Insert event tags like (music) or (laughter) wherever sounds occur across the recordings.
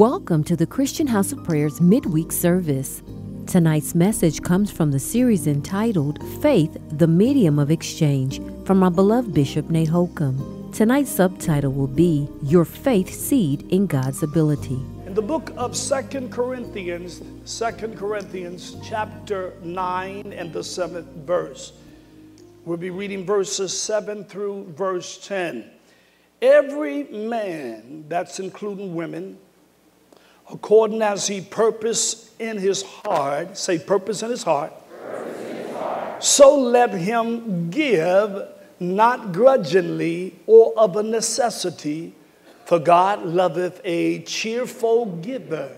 Welcome to the Christian House of Prayers midweek service. Tonight's message comes from the series entitled Faith, the Medium of Exchange from our beloved Bishop Nate Holcomb. Tonight's subtitle will be Your Faith Seed in God's Ability. In the book of Second Corinthians, Second Corinthians chapter 9 and the 7th verse. We'll be reading verses 7 through verse 10. Every man, that's including women, according as he purpose in his heart, say purpose in his heart, in his heart. so let him give not grudgingly or of a necessity, for God loveth a cheerful giver.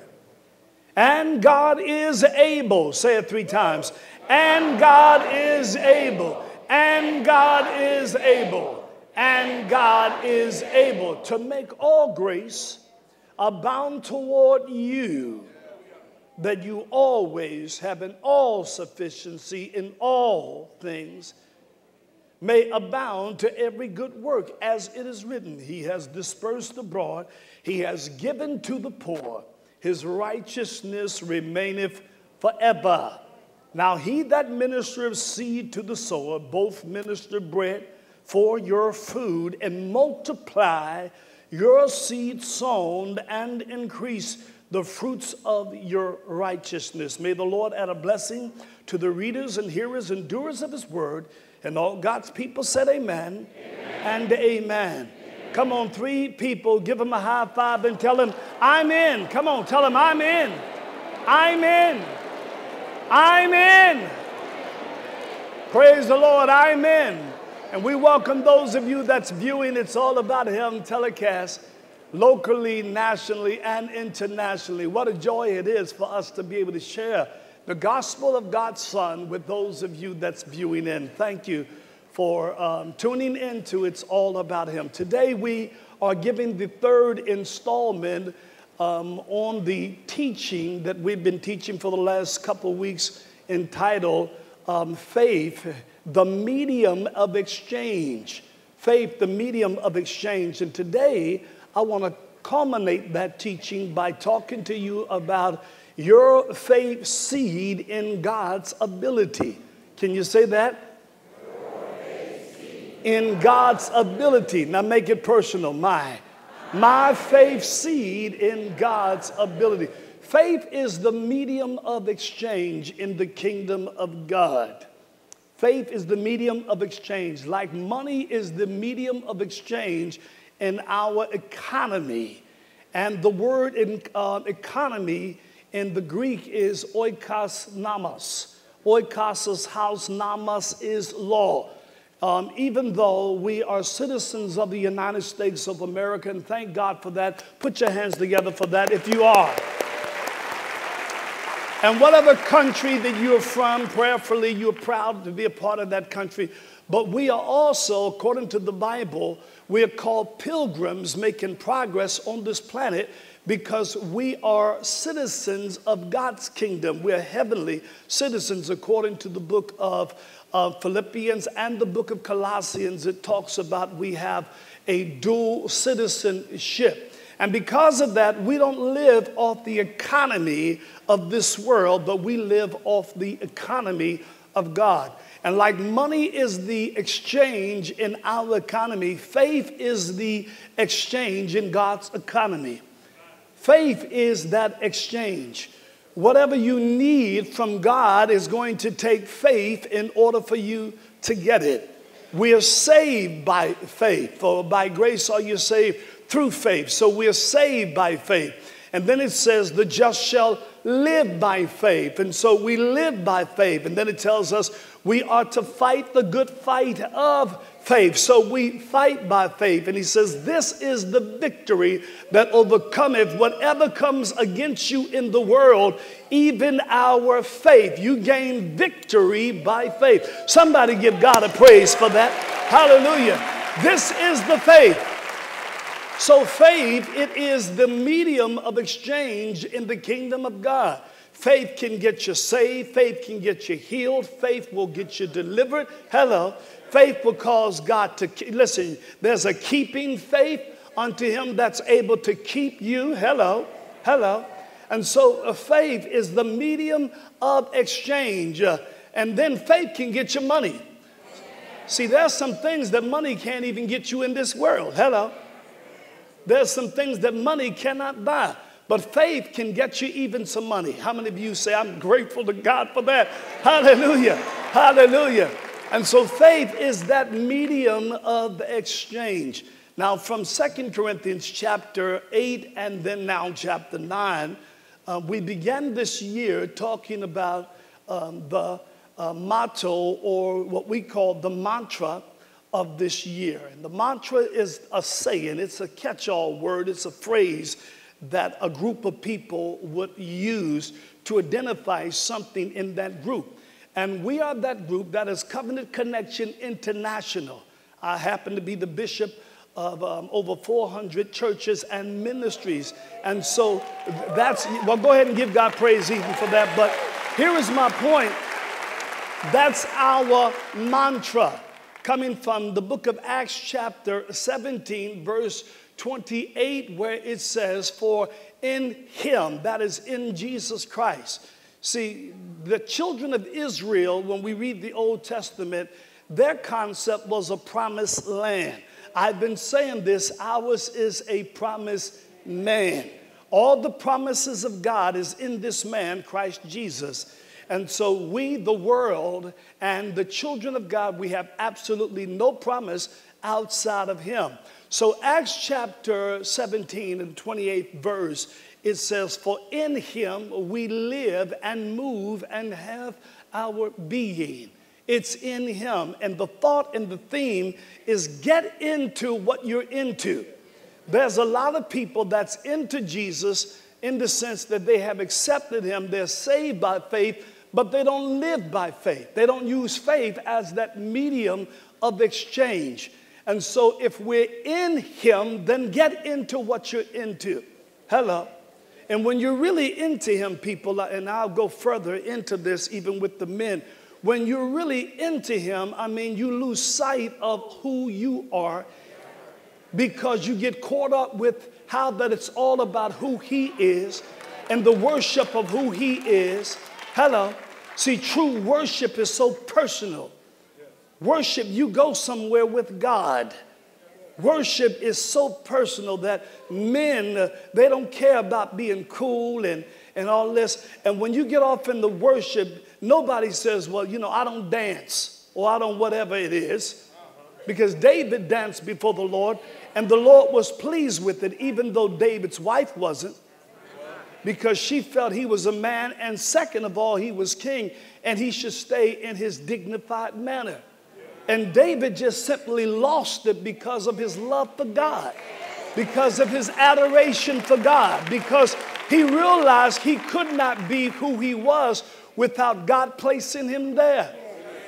And God is able, say it three times, and God is able, and God is able, and God is able to make all grace abound toward you, that you always have an all sufficiency in all things, may abound to every good work, as it is written, He has dispersed abroad, He has given to the poor, His righteousness remaineth forever. Now, he that ministereth seed to the sower, both minister bread for your food and multiply your seed sown and increase the fruits of your righteousness. May the Lord add a blessing to the readers and hearers and doers of his word. And all God's people said, Amen, amen. and amen. amen. Come on, three people, give them a high five and tell them, I'm in. Come on, tell them, I'm in. I'm in. I'm in. Praise the Lord, I'm in. And we welcome those of you that's viewing It's All About Him telecast locally, nationally, and internationally. What a joy it is for us to be able to share the gospel of God's Son with those of you that's viewing in. Thank you for um, tuning in to It's All About Him. Today we are giving the third installment um, on the teaching that we've been teaching for the last couple of weeks entitled um, Faith the medium of exchange. Faith, the medium of exchange. And today, I want to culminate that teaching by talking to you about your faith seed in God's ability. Can you say that? In God's ability. Now make it personal. My. My faith seed in God's ability. Faith is the medium of exchange in the kingdom of God. Faith is the medium of exchange, like money is the medium of exchange in our economy. And the word in, uh, economy in the Greek is oikos nomos. Oikos' house, nomos is law. Um, even though we are citizens of the United States of America, and thank God for that, put your hands together for that if you are. And whatever country that you're from, prayerfully, you're proud to be a part of that country. But we are also, according to the Bible, we are called pilgrims making progress on this planet because we are citizens of God's kingdom. We are heavenly citizens, according to the book of uh, Philippians and the book of Colossians. It talks about we have a dual citizenship. And because of that, we don't live off the economy of this world, but we live off the economy of God. And like money is the exchange in our economy, faith is the exchange in God's economy. Faith is that exchange. Whatever you need from God is going to take faith in order for you to get it. We are saved by faith, for by grace are you saved through faith. So we're saved by faith. And then it says, the just shall live by faith. And so we live by faith. And then it tells us we are to fight the good fight of faith. So we fight by faith. And he says, This is the victory that overcometh whatever comes against you in the world, even our faith. You gain victory by faith. Somebody give God a praise for that. Hallelujah. This is the faith so, faith, it is the medium of exchange in the kingdom of God. Faith can get you saved, faith can get you healed, faith will get you delivered. Hello. Faith will cause God to listen. There's a keeping faith unto him that's able to keep you. Hello. Hello. And so uh, faith is the medium of exchange. Uh, and then faith can get you money. See, there's some things that money can't even get you in this world. Hello. There's some things that money cannot buy. But faith can get you even some money. How many of you say, I'm grateful to God for that? Hallelujah. Hallelujah. And so faith is that medium of exchange. Now, from Second Corinthians chapter 8 and then now chapter 9, uh, we began this year talking about um, the uh, motto or what we call the mantra of this year. And the mantra is a saying, it's a catch all word, it's a phrase that a group of people would use to identify something in that group. And we are that group that is Covenant Connection International. I happen to be the bishop of um, over 400 churches and ministries. And so that's, well, go ahead and give God praise even for that. But here is my point that's our mantra coming from the book of Acts, chapter 17, verse 28, where it says, For in him, that is in Jesus Christ, See, the children of Israel, when we read the Old Testament, their concept was a promised land. I've been saying this ours is a promised man. All the promises of God is in this man, Christ Jesus. And so, we, the world, and the children of God, we have absolutely no promise outside of Him. So, Acts chapter 17 and 28 verse it says, For in him we live and move and have our being. It's in him. And the thought and the theme is get into what you're into. There's a lot of people that's into Jesus in the sense that they have accepted him, they're saved by faith, but they don't live by faith. They don't use faith as that medium of exchange. And so if we're in him, then get into what you're into. Hello. And when you're really into him, people, and I'll go further into this even with the men, when you're really into him, I mean, you lose sight of who you are because you get caught up with how that it's all about who he is and the worship of who he is. Hello. See, true worship is so personal. Worship, you go somewhere with God. Worship is so personal that men, uh, they don't care about being cool and, and all this. And when you get off in the worship, nobody says, Well, you know, I don't dance or I don't whatever it is. Because David danced before the Lord and the Lord was pleased with it, even though David's wife wasn't. Because she felt he was a man, and second of all, he was king, and he should stay in his dignified manner. And David just simply lost it because of his love for God, because of his adoration for God, because he realized he could not be who he was without God placing him there.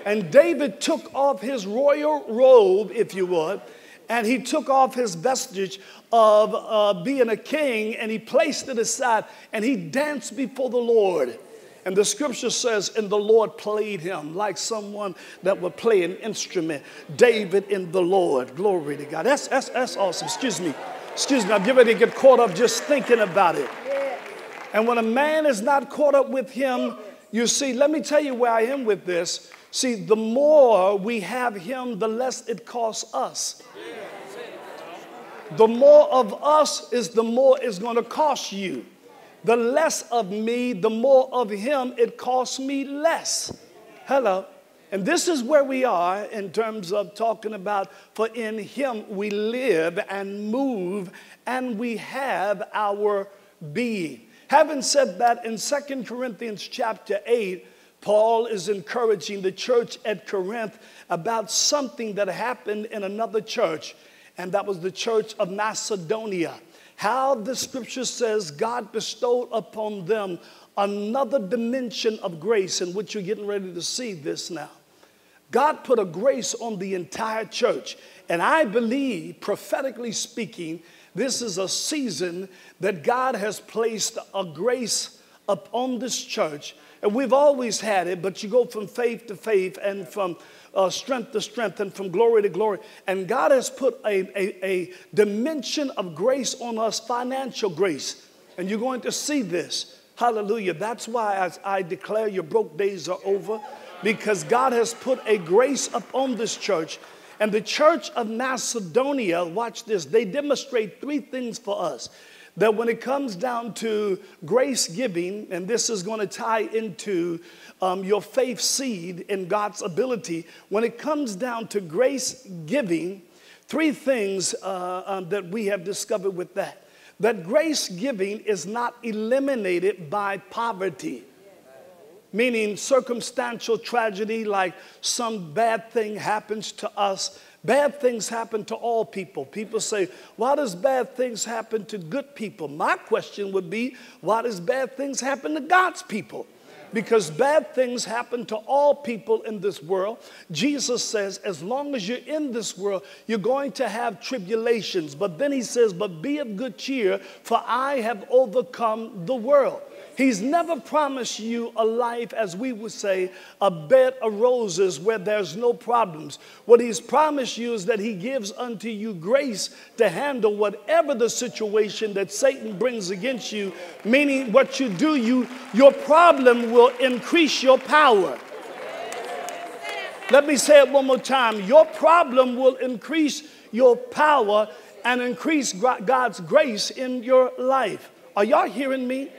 And David took off his royal robe, if you would, and he took off his vestige of uh, being a king and he placed it aside and he danced before the Lord. And the scripture says, and the Lord played him like someone that would play an instrument. David in the Lord. Glory to God. That's, that's, that's awesome. Excuse me. Excuse me. I'm getting ready to get caught up just thinking about it. And when a man is not caught up with him, you see, let me tell you where I am with this. See, the more we have him, the less it costs us. The more of us is the more it's going to cost you the less of me, the more of him, it costs me less. Hello. And this is where we are in terms of talking about, for in him we live and move and we have our being. Having said that, in Second Corinthians chapter 8, Paul is encouraging the church at Corinth about something that happened in another church, and that was the church of Macedonia how the scripture says God bestowed upon them another dimension of grace, in which you're getting ready to see this now. God put a grace on the entire church. And I believe, prophetically speaking, this is a season that God has placed a grace upon this church. And we've always had it, but you go from faith to faith and from uh, strength to strength and from glory to glory. And God has put a, a, a dimension of grace on us, financial grace. And you're going to see this. Hallelujah. That's why as I declare your broke days are over because God has put a grace upon this church. And the church of Macedonia, watch this, they demonstrate three things for us. That when it comes down to grace giving, and this is going to tie into um, your faith seed in God's ability, when it comes down to grace giving, three things uh, um, that we have discovered with that that grace giving is not eliminated by poverty. Meaning, circumstantial tragedy, like some bad thing happens to us. Bad things happen to all people. People say, why does bad things happen to good people? My question would be, why does bad things happen to God's people? because bad things happen to all people in this world. Jesus says, as long as you're in this world, you're going to have tribulations. But then he says, but be of good cheer, for I have overcome the world. He's never promised you a life, as we would say, a bed of roses where there's no problems. What He's promised you is that He gives unto you grace to handle whatever the situation that Satan brings against you, meaning what you do, you, your problem will increase your power. Let me say it one more time. Your problem will increase your power and increase God's grace in your life. Are y'all hearing me?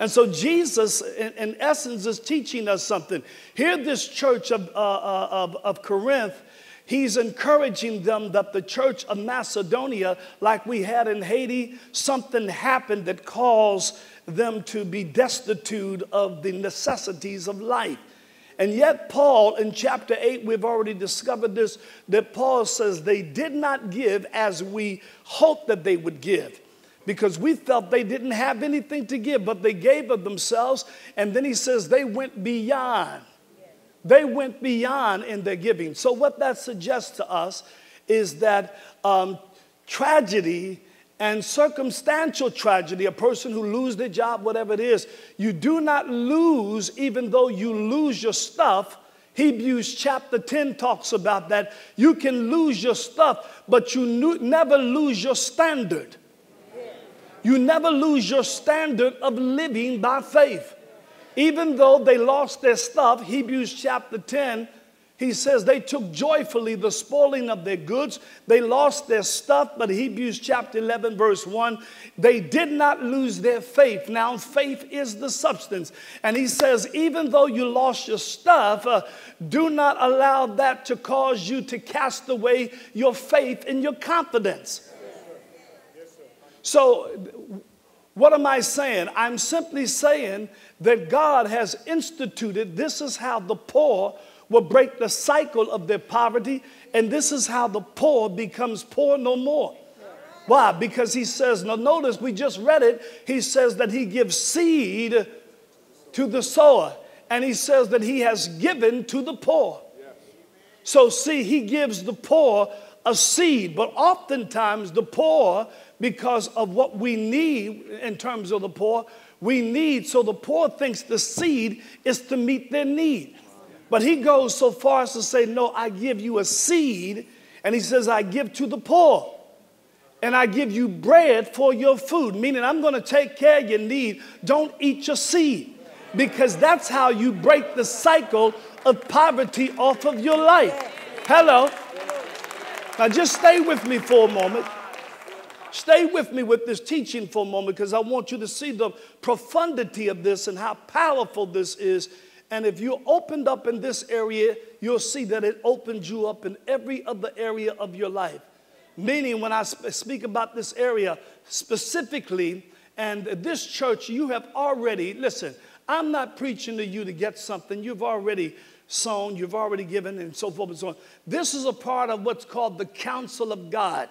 And so Jesus, in, in, essence, is teaching us something. Here, this church of, uh, uh, of, of Corinth, he's encouraging them that the church of Macedonia, like we had in Haiti, something happened that caused them to be destitute of the necessities of life. And yet, Paul, in chapter 8, we've already discovered this, that Paul says they did not give as we hoped that they would give because we felt they didn't have anything to give, but they gave of themselves. And then he says they went beyond. They went beyond in their giving. So, what that suggests to us is that um, tragedy and circumstantial tragedy, a person who loses their job, whatever it is, you do not lose even though you lose your stuff. Hebrews chapter 10 talks about that. You can lose your stuff, but you never lose your standard. You never lose your standard of living by faith. Even though they lost their stuff, Hebrews chapter 10, he says they took joyfully the spoiling of their goods. They lost their stuff, but Hebrews chapter 11, verse 1, they did not lose their faith. Now, faith is the substance. And he says, even though you lost your stuff, uh, do not allow that to cause you to cast away your faith and your confidence. So, what am I saying? I'm simply saying that God has instituted this is how the poor will break the cycle of their poverty, and this is how the poor becomes poor no more. Why? Because he says, now notice we just read it, he says that he gives seed to the sower, and he says that he has given to the poor. So, see, he gives the poor a seed, but oftentimes the poor because of what we need in terms of the poor. We need, so the poor thinks the seed is to meet their need. But he goes so far as to say, No, I give you a seed, and he says, I give to the poor. And I give you bread for your food, meaning I'm gonna take care of your need. Don't eat your seed, because that's how you break the cycle of poverty off of your life. Hello. Now just stay with me for a moment. Stay with me with this teaching for a moment because I want you to see the profundity of this and how powerful this is. And if you opened up in this area, you'll see that it opens you up in every other area of your life. Meaning, when I speak about this area specifically, and this church, you have already, listen, I'm not preaching to you to get something. You've already sown, you've already given, and so forth and so on. This is a part of what's called the counsel of God.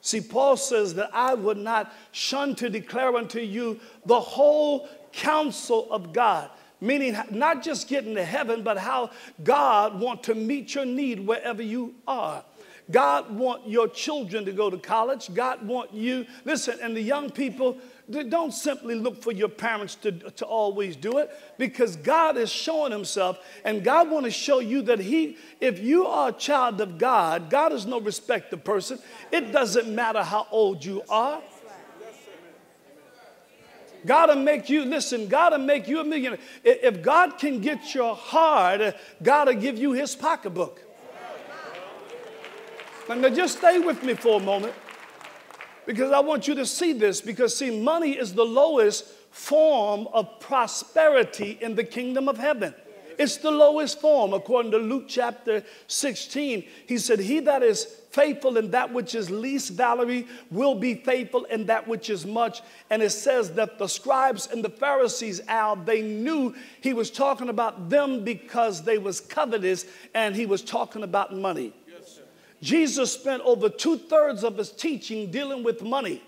See, Paul says that I would not shun to declare unto you the whole counsel of God. Meaning, not just getting to heaven, but how God want to meet your need wherever you are. God want your children to go to college. God want you, listen, and the young people, don't simply look for your parents to, to always do it because God is showing himself and God want to show you that he, if you are a child of God, God is no respecter person. It doesn't matter how old you are. God will make you, listen, God will make you a millionaire. If God can get your heart, God will give you his pocketbook. Now, just stay with me for a moment because I want you to see this. Because, see, money is the lowest form of prosperity in the kingdom of heaven. It's the lowest form, according to Luke chapter 16. He said, He that is faithful in that which is least value will be faithful in that which is much. And it says that the scribes and the Pharisees, Al, they knew he was talking about them because they was covetous and he was talking about money. Jesus spent over two thirds of his teaching dealing with money.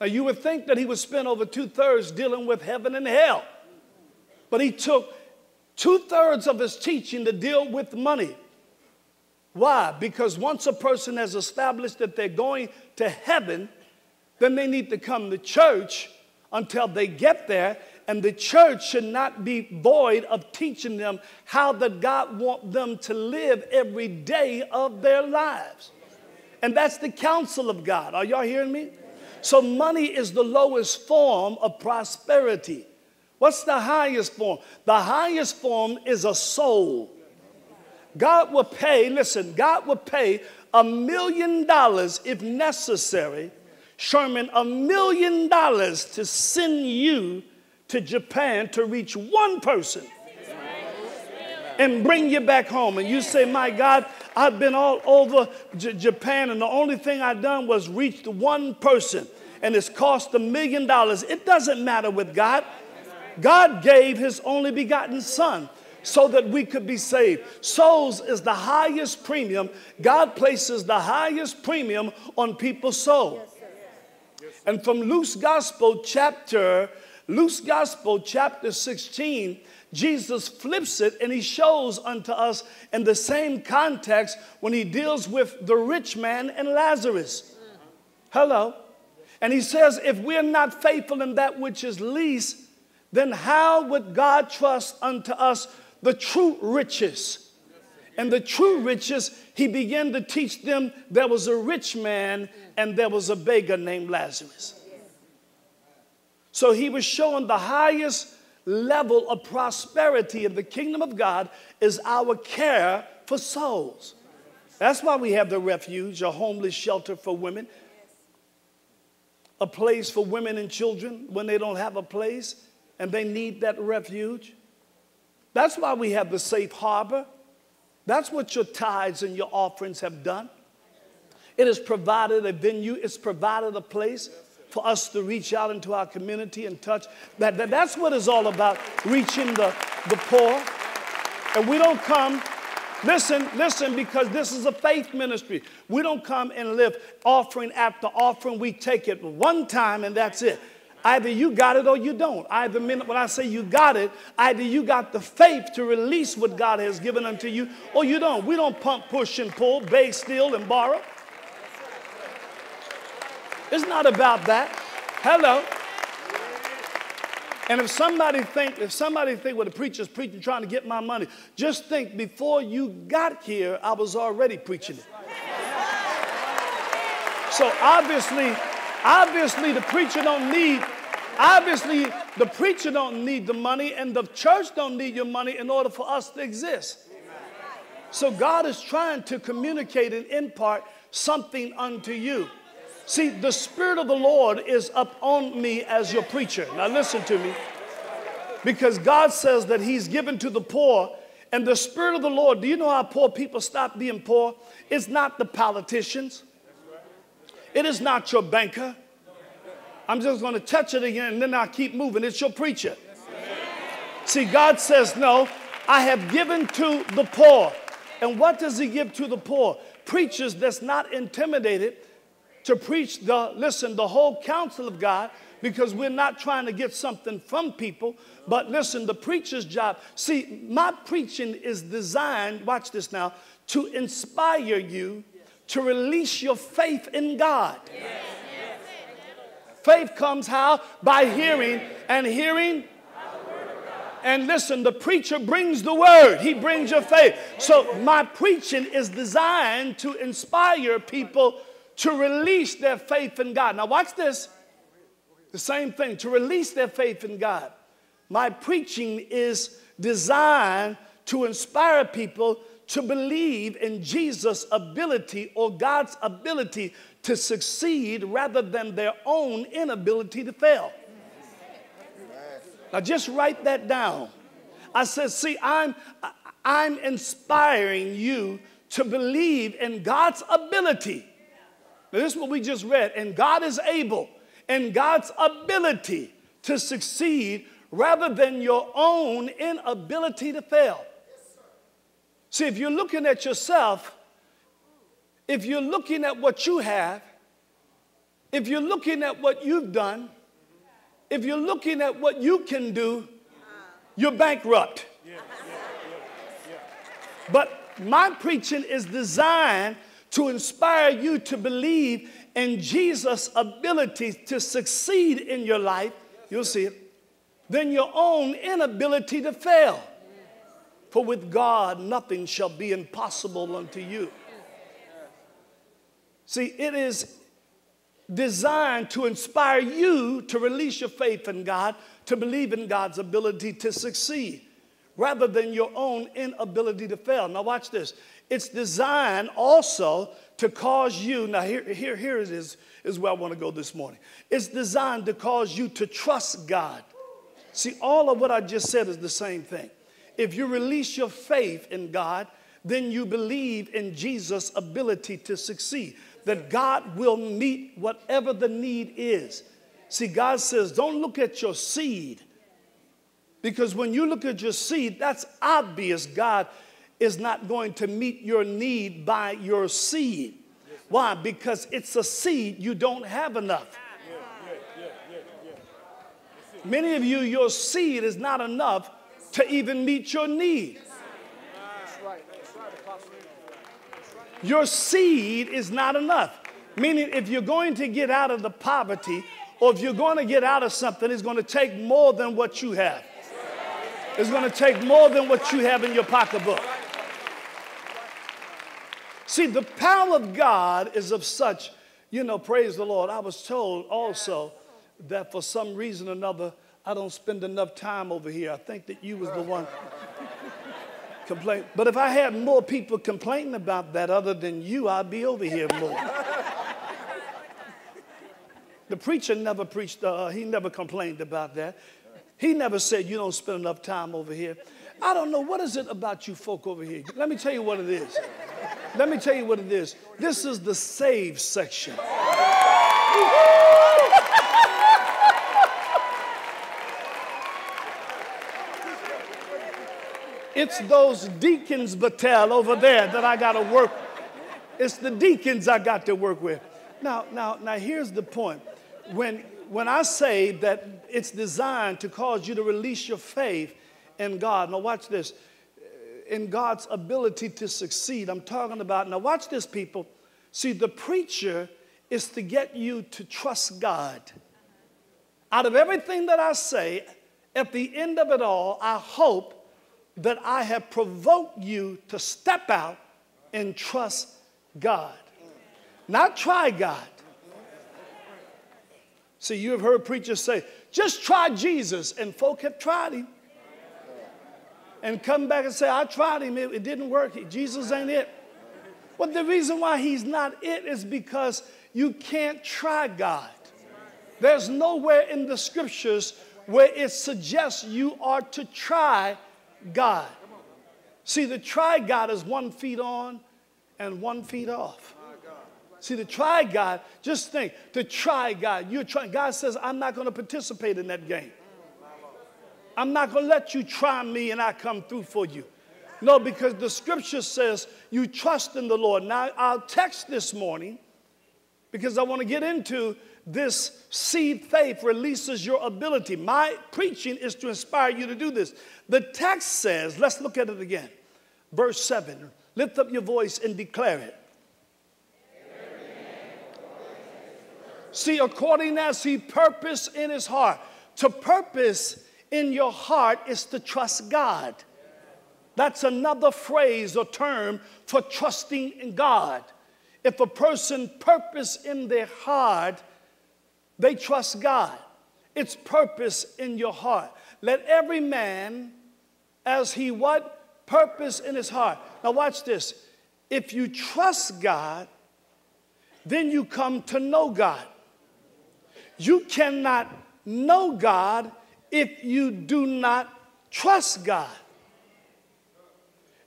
Now, you would think that he would spend over two thirds dealing with heaven and hell, but he took two thirds of his teaching to deal with money. Why? Because once a person has established that they're going to heaven, then they need to come to church until they get there. And the church should not be void of teaching them how that God wants them to live every day of their lives. And that's the counsel of God. Are y'all hearing me? So, money is the lowest form of prosperity. What's the highest form? The highest form is a soul. God will pay, listen, God will pay a million dollars if necessary, Sherman, a million dollars to send you to Japan to reach one person and bring you back home. And you say, My God, I've been all over J- Japan, and the only thing I've done was reach one person, and it's cost a million dollars. It doesn't matter with God. God gave his only begotten Son so that we could be saved. Souls is the highest premium. God places the highest premium on people's soul. And from Luke's Gospel, chapter, Luke's Gospel, chapter 16, Jesus flips it and he shows unto us in the same context when he deals with the rich man and Lazarus. Hello. And he says, if we're not faithful in that which is least, then how would God trust unto us the true riches? And the true riches, he began to teach them there was a rich man and there was a beggar named Lazarus. So he was showing the highest level of prosperity in the kingdom of God is our care for souls. That's why we have the refuge, a homeless shelter for women, a place for women and children when they don't have a place and they need that refuge. That's why we have the safe harbor. That's what your tithes and your offerings have done. It has provided a venue, it's provided a place for us to reach out into our community and touch. That, that, that's what it's all about, reaching the, the poor. And we don't come, listen, listen, because this is a faith ministry. We don't come and live offering after offering. We take it one time and that's it. Either you got it or you don't. Either when I say you got it, either you got the faith to release what God has given unto you, or you don't. We don't pump, push, and pull, beg, steal, and borrow. It's not about that. Hello. And if somebody think, if somebody think, well, the preacher's preaching, trying to get my money, just think before you got here, I was already preaching it. So obviously, obviously the preacher don't need Obviously, the preacher don't need the money and the church don't need your money in order for us to exist. So God is trying to communicate and impart something unto you. See, the Spirit of the Lord is up on me as your preacher. Now listen to me. Because God says that He's given to the poor, and the Spirit of the Lord, do you know how poor people stop being poor? It's not the politicians, it is not your banker, I'm just going to touch it again and then I'll keep moving. It's your preacher. See, God says, No, I have given to the poor. And what does He give to the poor? Preachers that's not intimidated to preach the, listen, the whole counsel of God because we're not trying to get something from people. But listen, the preacher's job, see, my preaching is designed, watch this now, to inspire you to release your faith in God. Faith comes how? By hearing, and hearing. And listen, the preacher brings the word, he brings your faith. So, my preaching is designed to inspire people to release their faith in God. Now, watch this. The same thing, to release their faith in God. My preaching is designed to inspire people to believe in Jesus' ability or God's ability to succeed rather than their own inability to fail. Now, just write that down. I said, see, I'm, I'm inspiring you to believe in God's ability. Now, this is what we just read. And God is able, and God's ability to succeed rather than your own inability to fail. See, if you're looking at yourself, if you're looking at what you have, if you're looking at what you've done, if you're looking at what you can do, you're bankrupt. But my preaching is designed to inspire you to believe in Jesus' ability to succeed in your life. You'll see it. Then your own inability to fail. For with God, nothing shall be impossible unto you. See, it is designed to inspire you to release your faith in God, to believe in God's ability to succeed, rather than your own inability to fail. Now, watch this. It's designed also to cause you, now, here, here, here it is, is where I want to go this morning. It's designed to cause you to trust God. See, all of what I just said is the same thing. If you release your faith in God, then you believe in Jesus' ability to succeed that God will meet whatever the need is. See, God says, don't look at your seed. Because when you look at your seed, that's obvious God is not going to meet your need by your seed. Why? Because it's a seed, you don't have enough. Many of you, your seed is not enough to even meet your need. Your seed is not enough. Meaning, if you're going to get out of the poverty or if you're going to get out of something, it's going to take more than what you have. It's going to take more than what you have in your pocketbook. See, the power of God is of such, you know, praise the Lord. I was told also that for some reason or another, I don't spend enough time over here. I think that you was the one (laughs) complain. But if I had more people complaining about that other than you, I'd be over here more. (laughs) the preacher never preached, uh, he never complained about that. He never said, You don't spend enough time over here. I don't know. What is it about you folk over here? Let me tell you what it is. Let me tell you what it is. This is the save section. It's those deacons, Battelle, over there that I got to work. It's the deacons I got to work with. Now, now, now, here's the point. When, when I say that it's designed to cause you to release your faith in God, now watch this, in God's ability to succeed, I'm talking about, now watch this, people. See, the preacher is to get you to trust God. Out of everything that I say, at the end of it all, I hope that I have provoked you to step out and trust God. Not try God. See, you have heard preachers say, just try Jesus, and folk have tried him. And come back and say, I tried him, it, it didn't work. Jesus ain't it. But the reason why he's not it is because you can't try God. There's nowhere in the scriptures where it suggests you are to try God. See, the try God is one feet on and one feet off. See, the try God, just think, to try God, you're trying, God says, I'm not going to participate in that game. I'm not going to let you try me and I come through for you. No, because the scripture says you trust in the Lord. Now, our text this morning, because I want to get into this seed faith releases your ability. My preaching is to inspire you to do this. The text says, let's look at it again. Verse 7 Lift up your voice and declare it. See, according as he purposed in his heart. To purpose in your heart is to trust God. That's another phrase or term for trusting in God. If a person purpose in their heart, they trust God. It's purpose in your heart. Let every man as he what? Purpose in his heart. Now watch this. If you trust God, then you come to know God. You cannot know God if you do not trust God.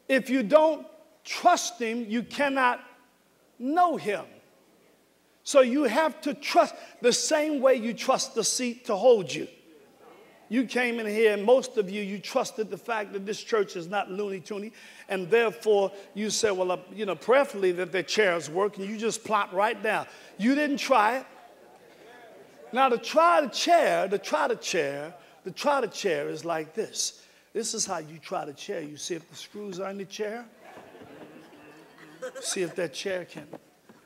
If you don't trust Him, you cannot know Him. So you have to trust the same way you trust the seat to hold you. You came in here, and most of you, you trusted the fact that this church is not loony toony, and therefore you said, well, uh, you know, prayerfully that their chairs work, and you just plop right down. You didn't try it. Now, to try the chair, to try the chair, the chair is like this. This is how you try the chair. You see if the screws are in the chair, see if that chair can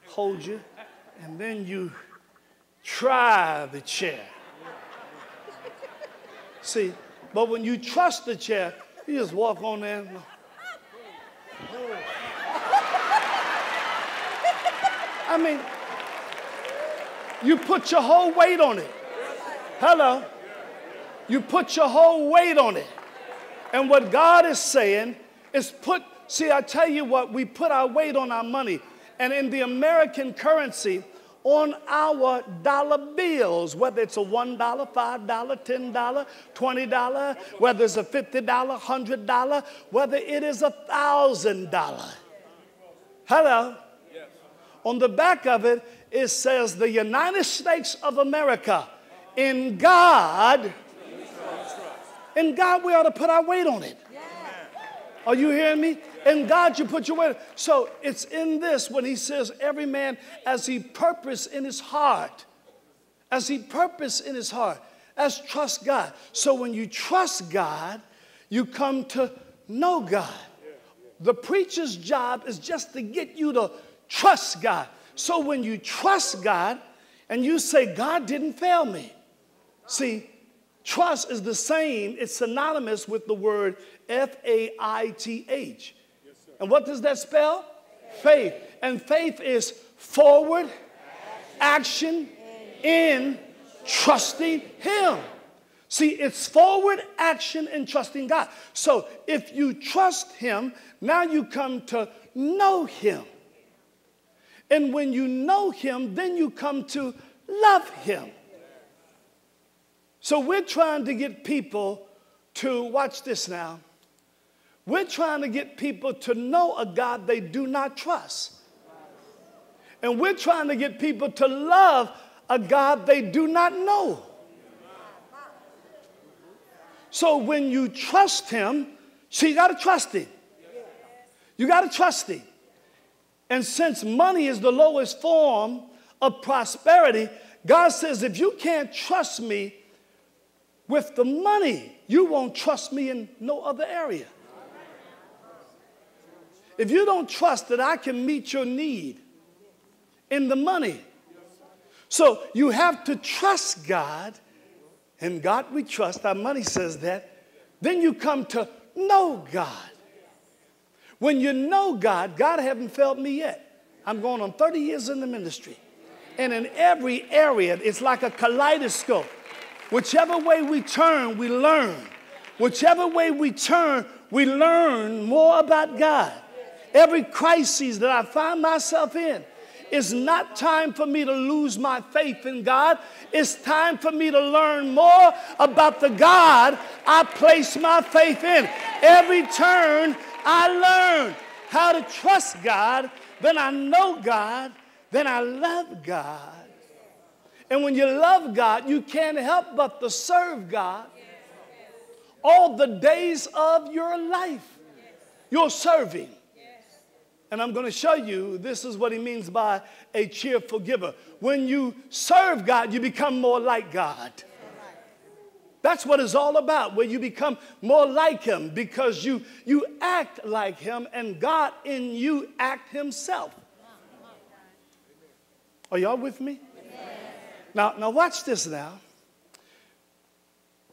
hold you, and then you try the chair. See, but when you trust the chair, you just walk on there. I mean, you put your whole weight on it. Hello. You put your whole weight on it. And what God is saying is put, see, I tell you what, we put our weight on our money. And in the American currency, on our dollar bills, whether it's a $1, $5, $10, $20, whether it's a $50, $100, whether it is a $1,000. Hello? Yes. On the back of it, it says the United States of America. In God, in God, we ought to put our weight on it. Are you hearing me? In God, you put your weight. So it's in this when he says, every man as he purpose in his heart, as he purpose in his heart, as trust God. So when you trust God, you come to know God. The preacher's job is just to get you to trust God. So when you trust God and you say, God didn't fail me. See, trust is the same, it's synonymous with the word F A I T H. And what does that spell? Faith. And faith is forward action in trusting Him. See, it's forward action in trusting God. So if you trust Him, now you come to know Him. And when you know Him, then you come to love Him. So we're trying to get people to, watch this now, we're trying to get people to know a God they do not trust. And we're trying to get people to love a God they do not know. So when you trust Him, see, you got to trust Him. You got to trust Him. And since money is the lowest form of prosperity, God says, if you can't trust me with the money, you won't trust me in no other area. If you don't trust that I can meet your need in the money, so you have to trust God, and God we trust, our money says that. Then you come to know God. When you know God, God haven't failed me yet. I'm going on 30 years in the ministry. And in every area, it's like a kaleidoscope. Whichever way we turn, we learn. Whichever way we turn, we learn more about God. Every crisis that I find myself in, it's not time for me to lose my faith in God. It's time for me to learn more about the God I place my faith in. Every turn, I learn how to trust God, then I know God, then I love God. And when you love God, you can't help but to serve God all the days of your life. You're serving. And I'm going to show you this is what he means by a cheerful giver. When you serve God, you become more like God. That's what it's all about, where you become more like Him because you, you act like Him and God in you act Himself. Are y'all with me? Now, now watch this now.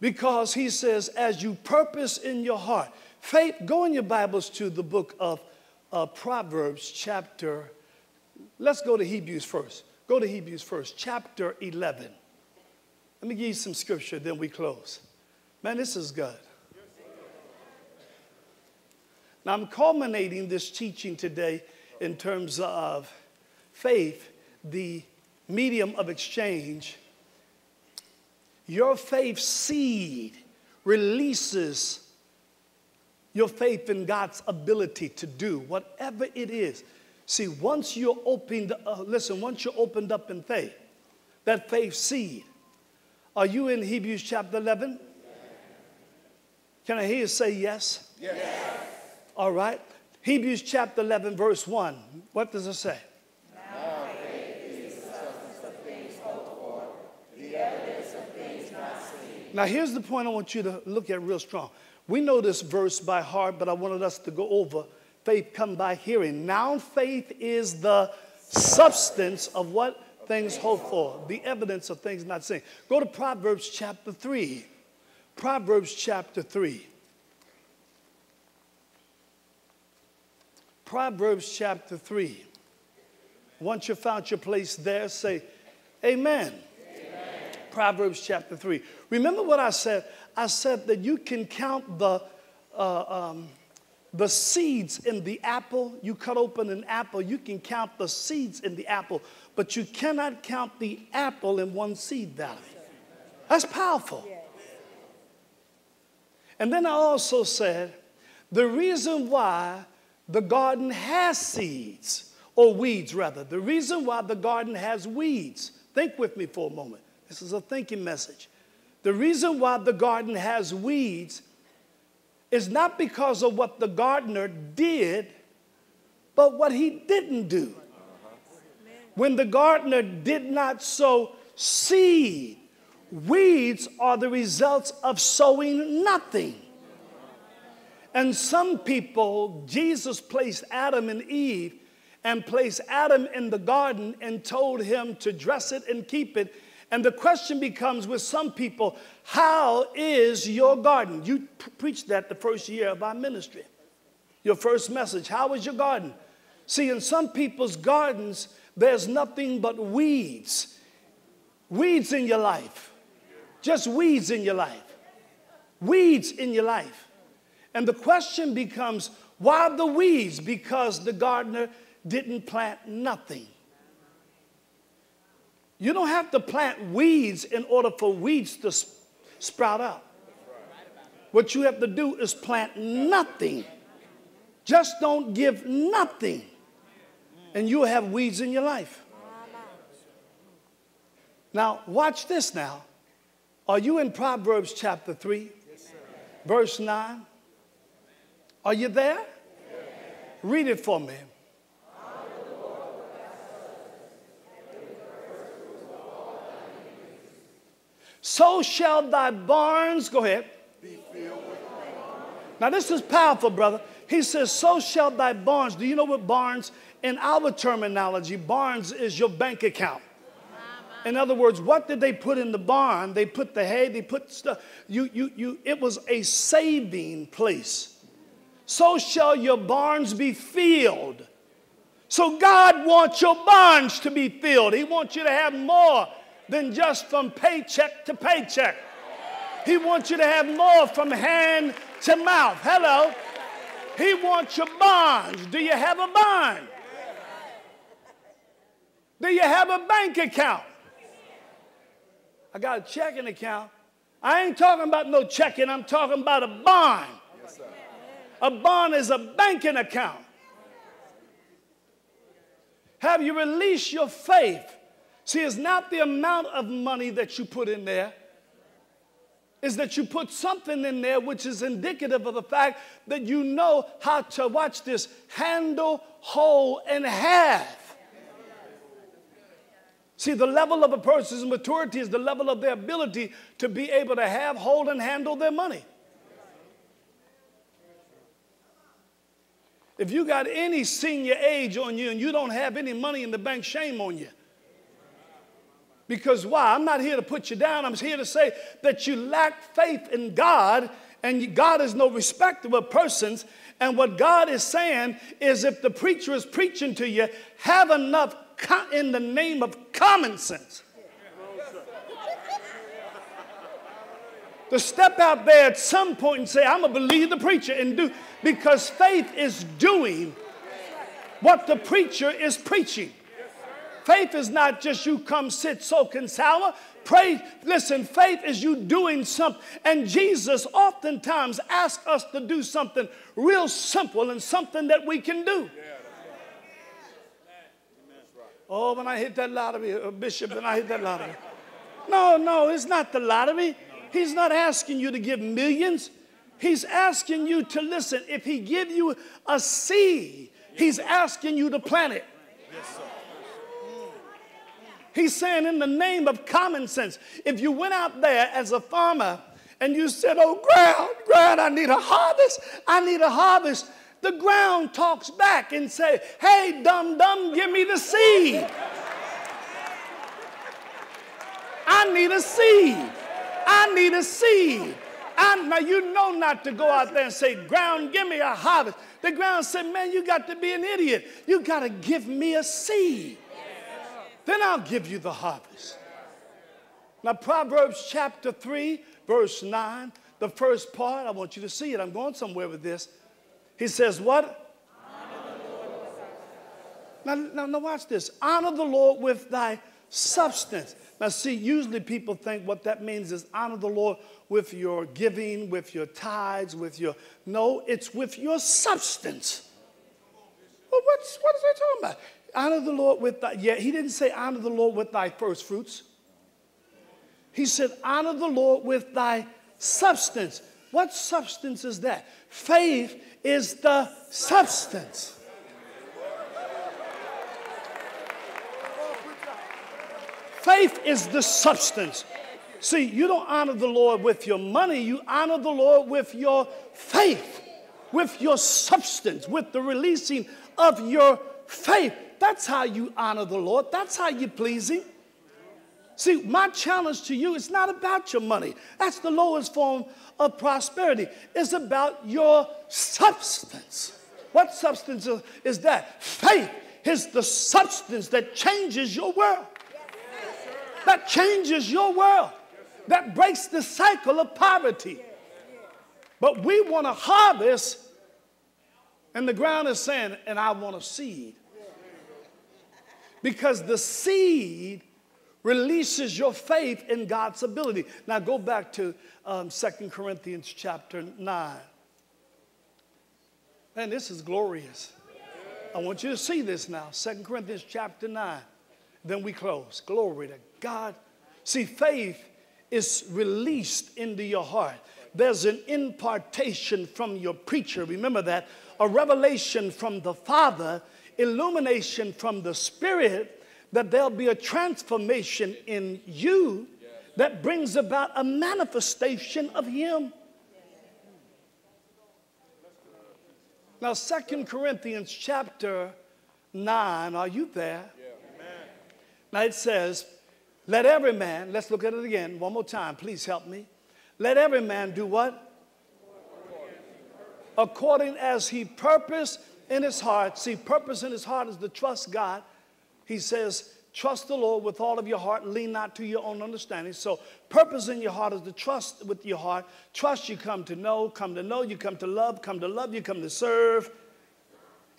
Because he says, as you purpose in your heart, faith, go in your Bibles to the book of uh, Proverbs chapter, let's go to Hebrews first. Go to Hebrews first, chapter 11. Let me give you some scripture, then we close. Man, this is good. Now, I'm culminating this teaching today in terms of faith, the medium of exchange. Your faith seed releases your faith in God's ability to do whatever it is. See, once you're opened, uh, listen, once you're opened up in faith, that faith seed. Are you in Hebrews chapter 11? Can I hear you say yes? Yes. All right. Hebrews chapter 11, verse 1. What does it say? Now faith is the substance of things hoped for, the evidence of things not seen. Now, here's the point I want you to look at real strong. We know this verse by heart, but I wanted us to go over faith come by hearing. Now faith is the substance of what things hoped for, the evidence of things not seen. Go to Proverbs chapter 3. Proverbs chapter 3. Proverbs chapter 3. Once you found your place there, say, Amen. Proverbs chapter 3. Remember what I said? I said that you can count the, uh, um, the seeds in the apple. You cut open an apple, you can count the seeds in the apple, but you cannot count the apple in one seed valley. That's powerful. And then I also said the reason why the garden has seeds, or weeds rather, the reason why the garden has weeds, think with me for a moment. This is a thinking message. The reason why the garden has weeds is not because of what the gardener did, but what he didn't do. When the gardener did not sow seed, weeds are the results of sowing nothing. And some people, Jesus placed Adam and Eve and placed Adam in the garden and told him to dress it and keep it and the question becomes with some people, how is your garden? You p- preached that the first year of our ministry. Your first message, how is your garden? See, in some people's gardens, there's nothing but weeds. Weeds in your life. Just weeds in your life. Weeds in your life. And the question becomes, why the weeds? Because the gardener didn't plant nothing. You don't have to plant weeds in order for weeds to sprout up. What you have to do is plant nothing. Just don't give nothing, and you'll have weeds in your life. Now, watch this now. Are you in Proverbs chapter 3, verse 9? Are you there? Read it for me. So shall thy barns, go ahead. Now, this is powerful, brother. He says, So shall thy barns. Do you know what barns, in our terminology, barns is your bank account. In other words, what did they put in the barn? They put the hay, they put stuff. You, you, you, it was a saving place. So shall your barns be filled. So God wants your barns to be filled. He wants you to have more than just from paycheck to paycheck. He wants you to have more from hand to mouth. Hello. He wants your bonds. Do you have a bond? Do you have a bank account? I got a checking account. I ain't talking about no checking, I'm talking about a bond. a bond is a banking account. Have you released your faith See, it's not the amount of money that you put in there, is that you put something in there which is indicative of the fact that you know how to watch this handle, hold, and have. See, the level of a person's maturity is the level of their ability to be able to have, hold, and handle their money. If you got any senior age on you and you don't have any money in the bank, shame on you. Because why? I'm not here to put you down. I'm here to say that you lack faith in God, and God is no respecter of persons. And what God is saying is if the preacher is preaching to you, have enough in the name of common sense. to step out there at some point and say, I'm going to believe the preacher and do, because faith is doing what the preacher is preaching. Faith is not just you come sit, soak, and sour. Pray, listen, faith is you doing something. And Jesus oftentimes asks us to do something real simple and something that we can do. Oh, when I hit that lottery, uh, Bishop, and I hit that lottery. No, no, it's not the lottery. He's not asking you to give millions. He's asking you to listen. If he give you a seed, he's asking you to plant it. He's saying in the name of common sense, if you went out there as a farmer and you said, oh, ground, ground, I need a harvest, I need a harvest, the ground talks back and say, hey, dum dum, give me the seed. I need a seed. I need a seed. I, now you know not to go out there and say, ground, give me a harvest. The ground said, man, you got to be an idiot. You got to give me a seed. Then I'll give you the harvest. Now, Proverbs chapter 3, verse 9, the first part, I want you to see it. I'm going somewhere with this. He says, What? Now, now, now, watch this. Honor the Lord with thy substance. Now, see, usually people think what that means is honor the Lord with your giving, with your tithes, with your. No, it's with your substance. Well, what's, what is that talking about? Honor the Lord with thy. Yeah, he didn't say honor the Lord with thy first fruits. He said, honor the Lord with thy substance. What substance is that? Faith is the substance. Faith is the substance. See, you don't honor the Lord with your money, you honor the Lord with your faith, with your substance, with the releasing of your faith. That's how you honor the Lord, that's how you please Him. See, my challenge to you is not about your money. That's the lowest form of prosperity. It's about your substance. What substance is that? Faith is the substance that changes your world. That changes your world. That breaks the cycle of poverty. But we want to harvest, and the ground is saying, and I want a seed. Because the seed releases your faith in God's ability. Now go back to um, 2 Corinthians chapter 9. Man, this is glorious. I want you to see this now. 2 Corinthians chapter 9. Then we close. Glory to God. See, faith is released into your heart. There's an impartation from your preacher. Remember that. A revelation from the Father, illumination from the Spirit that there'll be a transformation in you that brings about a manifestation of Him. Now, Second Corinthians chapter 9, are you there? Now it says, Let every man, let's look at it again one more time, please help me. Let every man do what? According as he purposed in his heart. See, purpose in his heart is to trust God he says, Trust the Lord with all of your heart, lean not to your own understanding. So, purpose in your heart is to trust with your heart. Trust you come to know, come to know, you come to love, come to love, you come to serve,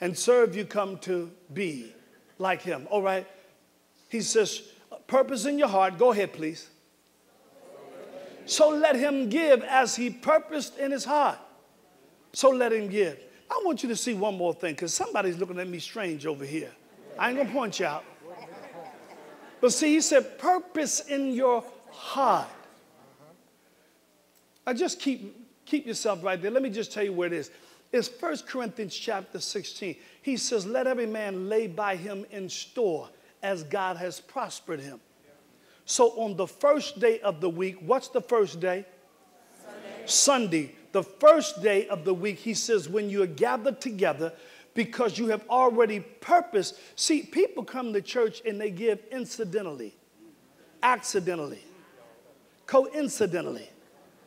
and serve you come to be like Him. All right? He says, Purpose in your heart. Go ahead, please. So let him give as he purposed in his heart. So let him give. I want you to see one more thing because somebody's looking at me strange over here. I ain't gonna point you out. But see, he said, purpose in your heart. I just keep keep yourself right there. Let me just tell you where it is. It's 1 Corinthians chapter 16. He says, Let every man lay by him in store as God has prospered him. So on the first day of the week, what's the first day? Sunday. Sunday. The first day of the week, he says, when you are gathered together, because you have already purposed. See, people come to church and they give incidentally, accidentally, coincidentally.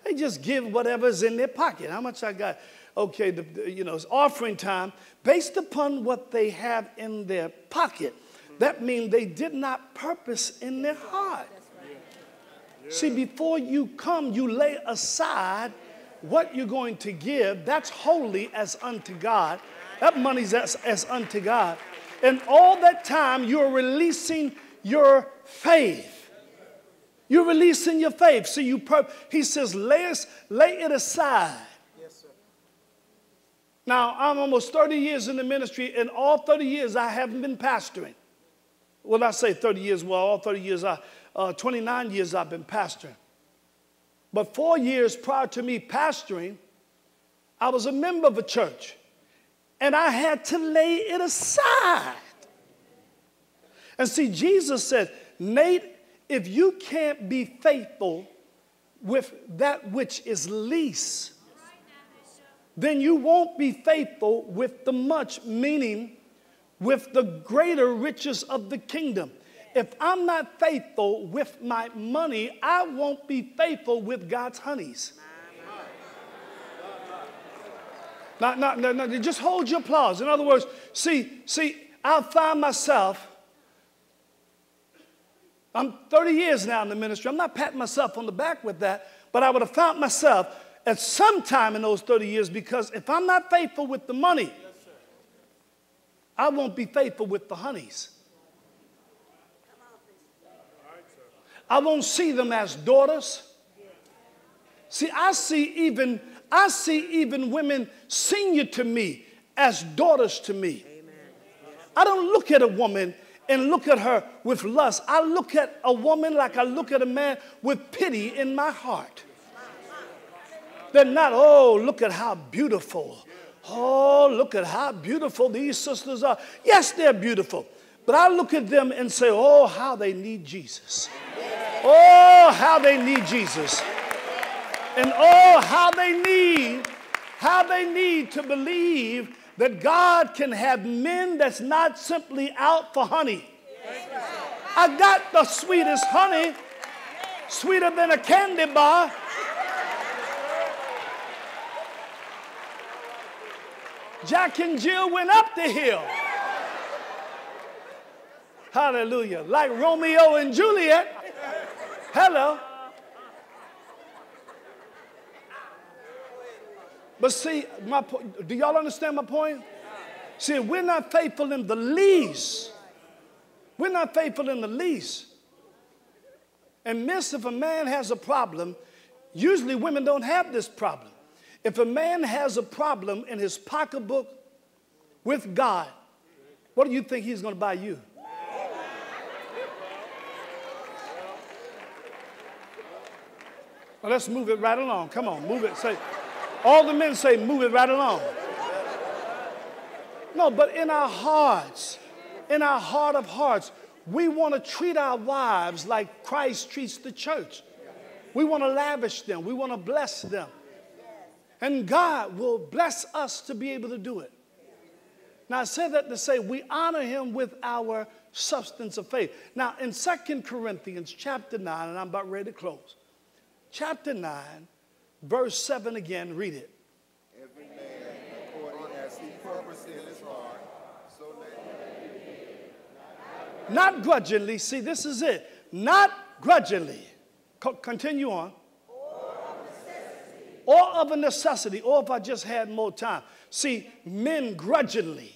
They just give whatever's in their pocket. How much I got? Okay, the, the, you know, it's offering time based upon what they have in their pocket. That means they did not purpose in their heart. See, before you come, you lay aside what you're going to give. That's holy as unto God. That money's as, as unto God. And all that time, you're releasing your faith. You're releasing your faith. So you, he says, lay, us, lay it aside. Yes, sir. Now, I'm almost 30 years in the ministry, and all 30 years I haven't been pastoring. Well, I say 30 years, well, all 30 years, I, uh, 29 years I've been pastoring. But four years prior to me pastoring, I was a member of a church, and I had to lay it aside. And see, Jesus said, Nate, if you can't be faithful with that which is least, then you won't be faithful with the much, meaning with the greater riches of the kingdom. If I'm not faithful with my money, I won't be faithful with God's honeys. Not, not, no, no, just hold your applause. In other words, see, see, I find myself I'm 30 years now in the ministry. I'm not patting myself on the back with that, but I would have found myself at some time in those 30 years because if I'm not faithful with the money, I won't be faithful with the honeys. I won't see them as daughters. See, I see even I see even women senior to me as daughters to me. I don't look at a woman and look at her with lust. I look at a woman like I look at a man with pity in my heart. They're not, oh, look at how beautiful. Oh, look at how beautiful these sisters are. Yes, they're beautiful. But I look at them and say, oh, how they need Jesus. Oh, how they need Jesus. And oh, how they need, how they need to believe that God can have men that's not simply out for honey. I got the sweetest honey, sweeter than a candy bar. Jack and Jill went up the hill. Hallelujah. Like Romeo and Juliet. Hello. But see, my po- do y'all understand my point? See, we're not faithful in the least. We're not faithful in the least. And miss, if a man has a problem, usually women don't have this problem. If a man has a problem in his pocketbook with God, what do you think he's going to buy you? Well, let's move it right along. Come on, move it. Say, all the men say, move it right along. No, but in our hearts, in our heart of hearts, we want to treat our wives like Christ treats the church. We want to lavish them, we want to bless them. And God will bless us to be able to do it. Now, I said that to say we honor him with our substance of faith. Now, in Second Corinthians chapter 9, and I'm about ready to close, chapter 9, Verse 7 again, read it. Every man according as he in his heart, so let Not grudgingly, see, this is it. Not grudgingly. Co- continue on. Or of a necessity, or if I just had more time. See, men grudgingly.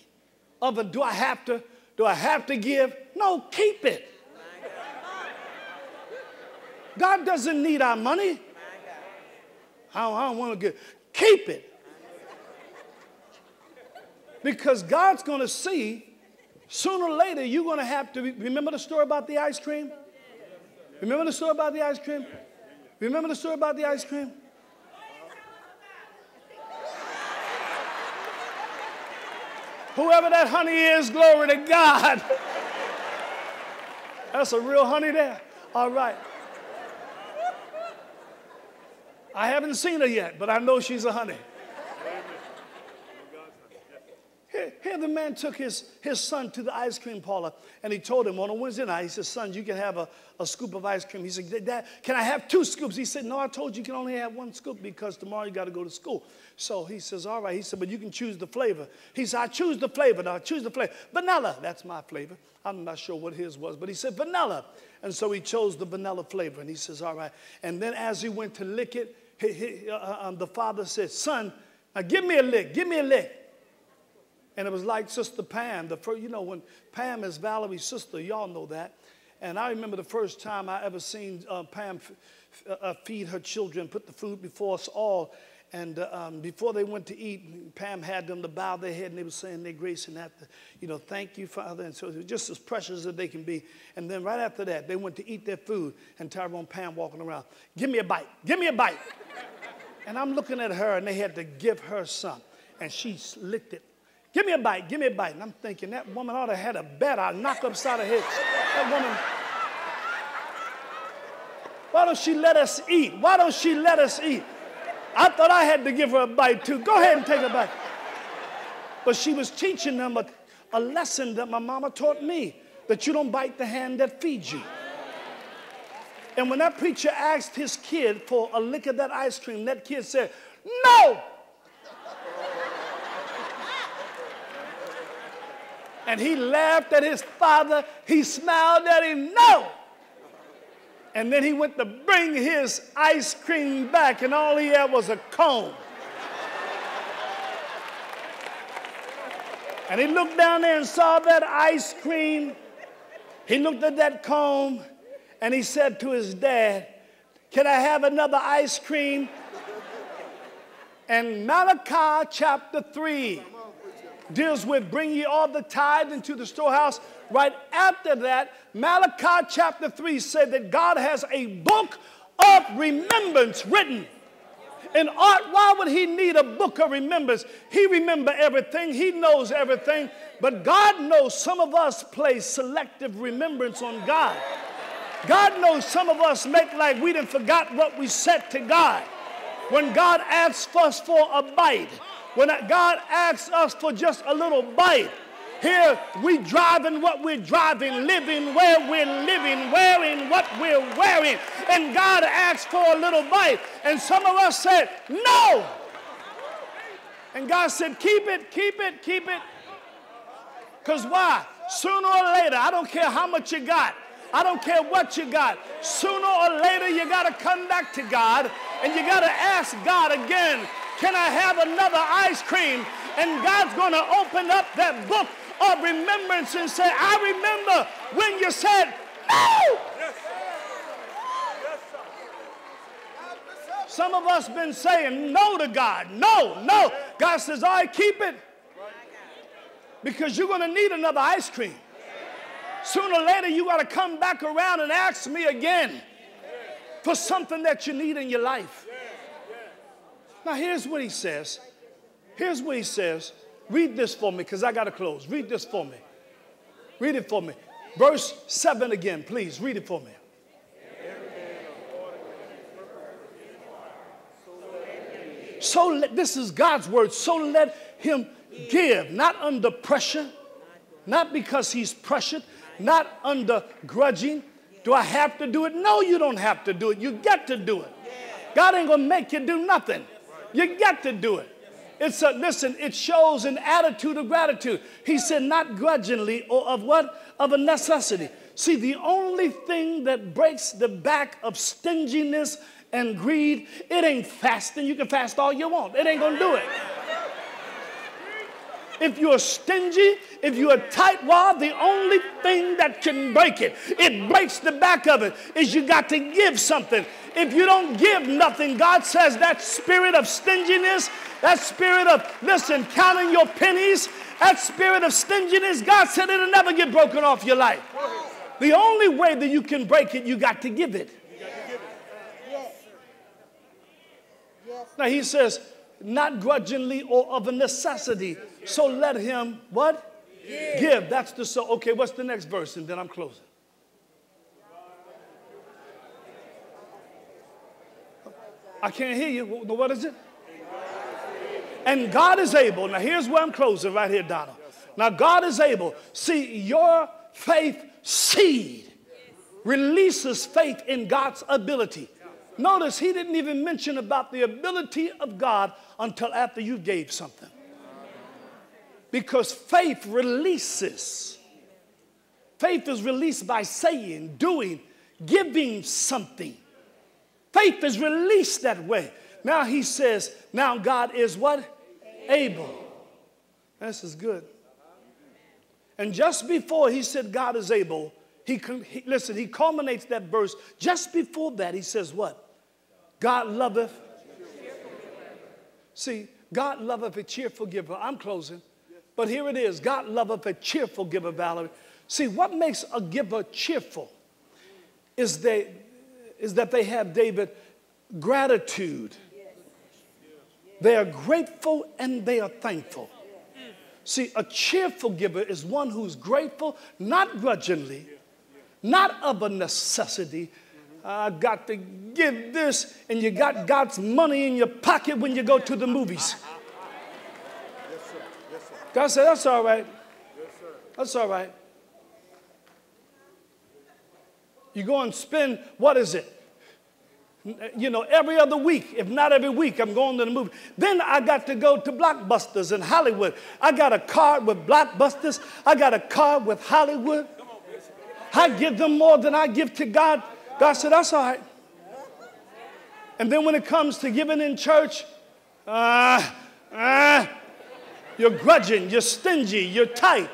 Of a, do I have to? Do I have to give? No, keep it. God doesn't need our money. I don't, don't want to get, keep it. Because God's going to see sooner or later you're going to have to remember the story about the ice cream? Remember the story about the ice cream? Remember the story about the ice cream? Whoever that honey is, glory to God. (laughs) That's a real honey there. All right. I haven't seen her yet, but I know she's a honey. Here, the man took his, his son to the ice cream parlor and he told him on a Wednesday night, he said, Son, you can have a, a scoop of ice cream. He said, Dad, can I have two scoops? He said, No, I told you you can only have one scoop because tomorrow you got to go to school. So he says, All right. He said, But you can choose the flavor. He said, I choose the flavor. Now, I choose the flavor. Vanilla, that's my flavor. I'm not sure what his was, but he said, Vanilla. And so he chose the vanilla flavor. And he says, All right. And then as he went to lick it, he, he, uh, uh um, the father said, Son, now give me a lick, give me a lick. And it was like Sister Pam. The first, you know, when Pam is Valerie's sister, y'all know that. And I remember the first time I ever seen uh, Pam uh, uh, feed her children, put the food before us all. And uh, um, before they went to eat, Pam had them to bow their head and they were saying their grace and that, you know, thank you, Father. And so it was just as precious as they can be. And then right after that, they went to eat their food and Tyrone Pam walking around, give me a bite, give me a bite. (laughs) and I'm looking at her and they had to give her some. And she licked it Give me a bite, give me a bite. And I'm thinking that woman ought to have had a bet I'll knock upside her head. That woman. Why don't she let us eat? Why don't she let us eat? I thought I had to give her a bite too. Go ahead and take a bite. But she was teaching them a, a lesson that my mama taught me that you don't bite the hand that feeds you. And when that preacher asked his kid for a lick of that ice cream, that kid said, No, and he laughed at his father. He smiled at him, no. And then he went to bring his ice cream back, and all he had was a cone. And he looked down there and saw that ice cream. He looked at that cone and he said to his dad, Can I have another ice cream? And Malachi chapter 3 deals with bring ye all the tithe into the storehouse. Right after that, Malachi chapter 3 said that God has a book of remembrance written. And art, why would he need a book of remembrance? He remember everything, he knows everything, but God knows some of us place selective remembrance on God. God knows some of us make like we didn't forgot what we said to God. When God asks us for a bite, when God asks us for just a little bite, here we driving what we're driving, living where we're living, wearing what we're wearing. And God asks for a little bite. And some of us said, no. And God said, keep it, keep it, keep it. Because why? Sooner or later, I don't care how much you got. I don't care what you got. Sooner or later, you got to come back to God and you got to ask God again can I have another ice cream? And God's going to open up that book of remembrance and say, I remember when you said no. Some of us been saying no to God. No, no. God says, I right, keep it. Because you're going to need another ice cream. Sooner or later, you got to come back around and ask me again for something that you need in your life. Now, here's what he says. Here's what he says. Read this for me because I got to close. Read this for me. Read it for me. Verse 7 again, please. Read it for me. So let, this is God's word. So let him give, not under pressure, not because he's pressured, not under grudging. Do I have to do it? No, you don't have to do it. You get to do it. God ain't gonna make you do nothing. You got to do it. It's a, listen, it shows an attitude of gratitude. He said, not grudgingly or of what? Of a necessity. See, the only thing that breaks the back of stinginess and greed, it ain't fasting. You can fast all you want, it ain't gonna do it. If you're stingy, if you're tightwad, the only thing that can break it, it breaks the back of it, is you got to give something. If you don't give nothing, God says that spirit of stinginess, that spirit of, listen, counting your pennies, that spirit of stinginess, God said it'll never get broken off your life. The only way that you can break it, you got to give it. Now he says, not grudgingly or of a necessity. So let him what? Give. Give. That's the so. Okay, what's the next verse? And then I'm closing. I can't hear you. What is it? And God is able. Now, here's where I'm closing right here, Donald. Now, God is able. See, your faith seed releases faith in God's ability. Notice he didn't even mention about the ability of God until after you gave something. Because faith releases. Faith is released by saying, doing, giving something. Faith is released that way. Now he says, now God is what? able. This is good. And just before he said God is able, he, he, listen, he culminates that verse. Just before that, he says, What? God loveth. See, God loveth a cheerful giver. I'm closing. But here it is God loveth a cheerful giver, Valerie. See, what makes a giver cheerful is, they, is that they have, David, gratitude they are grateful and they are thankful. See, a cheerful giver is one who's grateful, not grudgingly, not of a necessity. I got to give this, and you got God's money in your pocket when you go to the movies. God said, That's all right. That's all right. You go and spend, what is it? you know, every other week, if not every week, I'm going to the movie. Then I got to go to Blockbusters in Hollywood. I got a card with Blockbusters. I got a card with Hollywood. I give them more than I give to God. God said, that's all right. And then when it comes to giving in church, uh, uh, you're grudging, you're stingy, you're tight.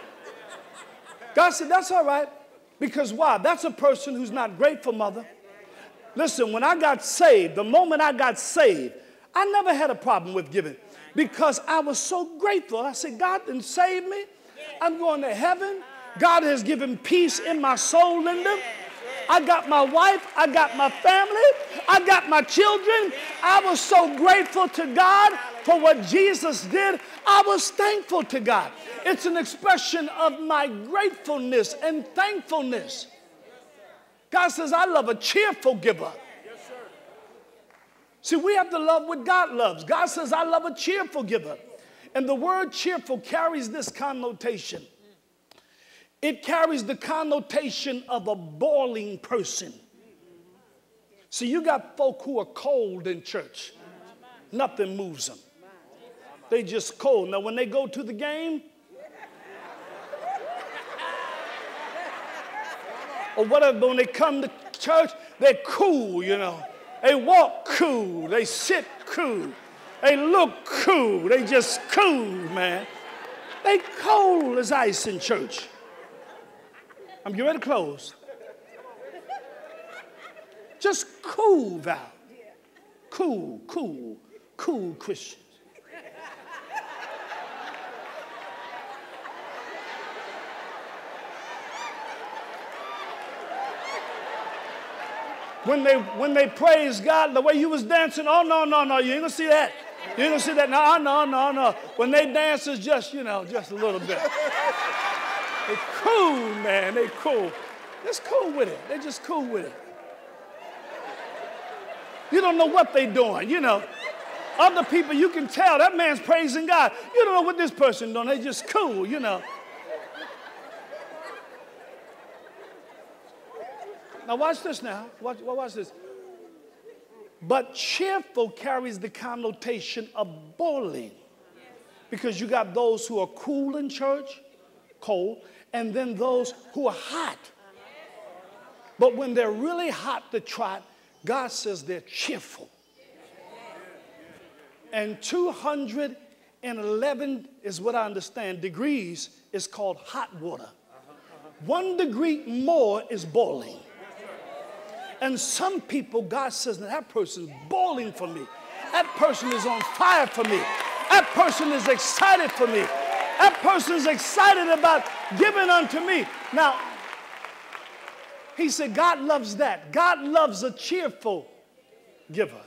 God said, that's all right. Because why? That's a person who's not grateful, mother. Listen, when I got saved, the moment I got saved, I never had a problem with giving because I was so grateful. I said, God didn't save me. I'm going to heaven. God has given peace in my soul, Linda. I got my wife. I got my family. I got my children. I was so grateful to God for what Jesus did. I was thankful to God. It's an expression of my gratefulness and thankfulness. God says, I love a cheerful giver. See, we have to love what God loves. God says, I love a cheerful giver. And the word cheerful carries this connotation it carries the connotation of a boiling person. See, you got folk who are cold in church, nothing moves them. They just cold. Now, when they go to the game, or whatever, when they come to church, they're cool, you know. They walk cool, they sit cool, they look cool, they just cool, man. They cold as ice in church. I'm getting ready to close. Just cool, Val. Cool, cool, cool Christian. when they when they praise God the way you was dancing. Oh no, no, no, you ain't gonna see that. You ain't gonna see that. No, no, no, no. When they dance is just, you know, just a little bit. They cool, man. They cool. Just cool with it. They just cool with it. You don't know what they're doing, you know. Other people, you can tell that man's praising God. You don't know what this person doing. They just cool, you know. Now, watch this now. Watch, watch this. But cheerful carries the connotation of boiling. Because you got those who are cool in church, cold, and then those who are hot. But when they're really hot to trot, God says they're cheerful. And 211 is what I understand, degrees is called hot water. One degree more is boiling. And some people, God says, that person is boiling for me. That person is on fire for me. That person is excited for me. That person's excited about giving unto me. Now, he said, God loves that. God loves a cheerful giver.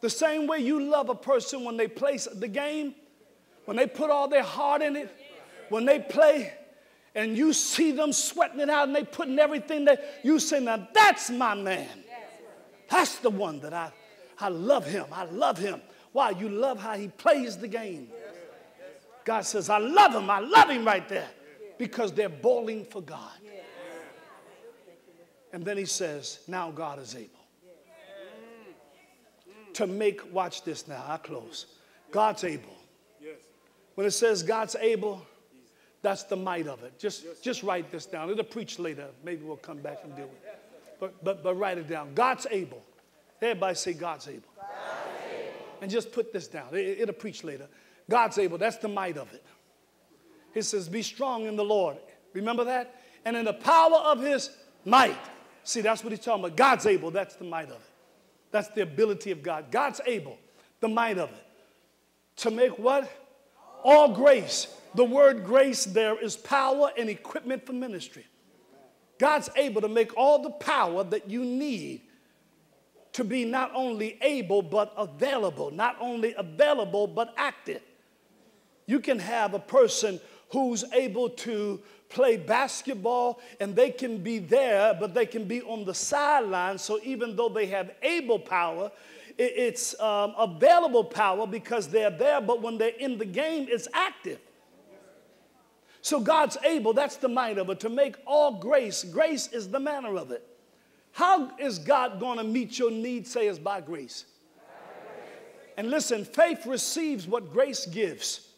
The same way you love a person when they play the game, when they put all their heart in it, when they play, and you see them sweating it out and they putting everything that you say, now that's my man. That's the one that I, I love him. I love him. Why? You love how he plays the game. God says, I love him. I love him right there because they're bowling for God. And then he says, Now God is able to make, watch this now, I close. God's able. When it says God's able, that's the might of it. Just, just write this down. It'll preach later. Maybe we'll come back and deal with it. But, but, but write it down. God's able. Everybody say God's able. God's able. And just put this down. It, it'll preach later. God's able. That's the might of it. He says, Be strong in the Lord. Remember that? And in the power of his might. See, that's what he's talking about. God's able. That's the might of it. That's the ability of God. God's able, the might of it. To make what? All grace. The word grace there is power and equipment for ministry. God's able to make all the power that you need to be not only able but available, not only available but active. You can have a person who's able to play basketball and they can be there, but they can be on the sideline. So even though they have able power, it's um, available power because they're there, but when they're in the game, it's active. So God's able, that's the might of it, to make all grace. Grace is the manner of it. How is God going to meet your needs? Say it's by grace. And listen, faith receives what grace gives.